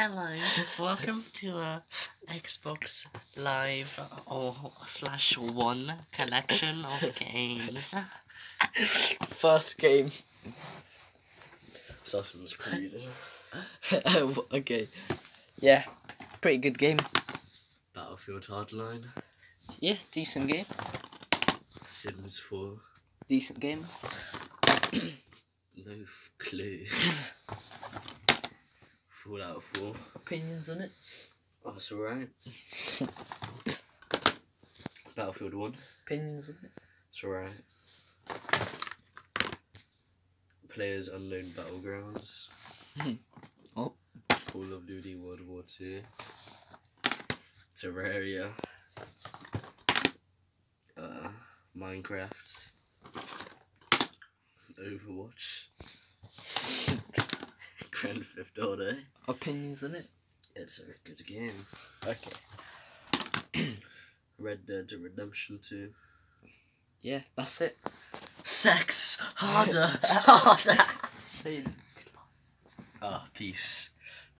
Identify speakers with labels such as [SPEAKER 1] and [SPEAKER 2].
[SPEAKER 1] Hello, welcome to a Xbox Live or slash One collection of games.
[SPEAKER 2] First game.
[SPEAKER 1] Assassin's Creed.
[SPEAKER 2] Okay. Yeah, pretty good game.
[SPEAKER 1] Battlefield Hardline.
[SPEAKER 2] Yeah, decent game.
[SPEAKER 1] Sims 4.
[SPEAKER 2] Decent game.
[SPEAKER 1] No f- clue. Fallout 4.
[SPEAKER 2] Opinions on it?
[SPEAKER 1] Oh, that's alright. Battlefield 1.
[SPEAKER 2] Opinions on it?
[SPEAKER 1] It's alright. Players Unknown Battlegrounds.
[SPEAKER 2] Oh.
[SPEAKER 1] Call of Duty World War Two. Terraria. Uh, Minecraft. Overwatch. Grand Theft Auto.
[SPEAKER 2] Opinions on it?
[SPEAKER 1] It's a good game.
[SPEAKER 2] Okay.
[SPEAKER 1] Red Dead Redemption 2.
[SPEAKER 2] Yeah, that's it.
[SPEAKER 1] Sex! Harder! Harder!
[SPEAKER 2] Say
[SPEAKER 1] Ah, peace.